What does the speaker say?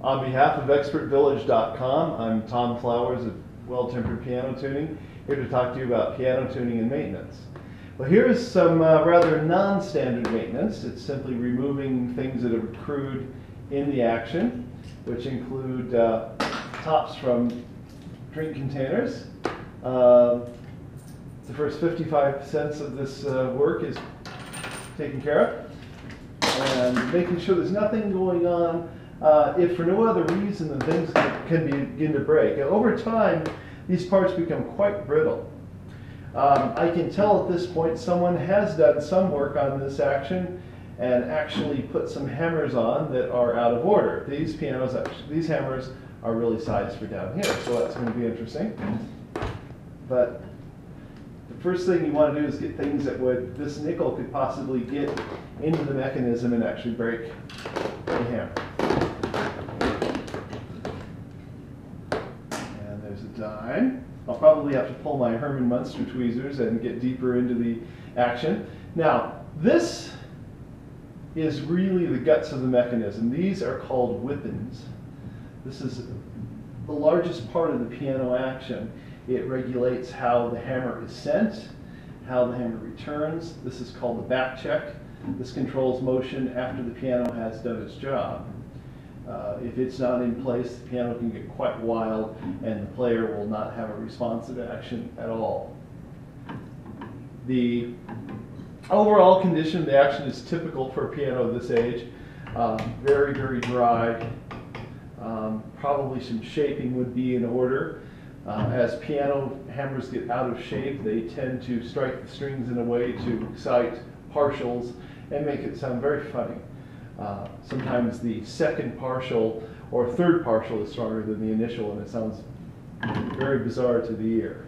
On behalf of expertvillage.com, I'm Tom Flowers of Well Tempered Piano Tuning, here to talk to you about piano tuning and maintenance. Well, here is some uh, rather non-standard maintenance. It's simply removing things that have accrued in the action, which include uh, tops from drink containers. Uh, the first 55 cents of this uh, work is taken care of. And making sure there's nothing going on uh, if for no other reason than things can begin to break. And over time, these parts become quite brittle. Um, I can tell at this point someone has done some work on this action and actually put some hammers on that are out of order. These pianos, actually, these hammers are really sized for down here, so that's going to be interesting. But the first thing you want to do is get things that would, this nickel could possibly get into the mechanism and actually break the hammer. Dime. I'll probably have to pull my Herman Munster tweezers and get deeper into the action. Now, this is really the guts of the mechanism. These are called wippens. This is the largest part of the piano action. It regulates how the hammer is sent, how the hammer returns. This is called the back check. This controls motion after the piano has done its job. Uh, if it's not in place, the piano can get quite wild and the player will not have a responsive action at all. The overall condition of the action is typical for a piano of this age. Um, very, very dry. Um, probably some shaping would be in order. Uh, as piano hammers get out of shape, they tend to strike the strings in a way to excite partials and make it sound very funny. Uh, sometimes the second partial or third partial is stronger than the initial and it sounds very bizarre to the ear.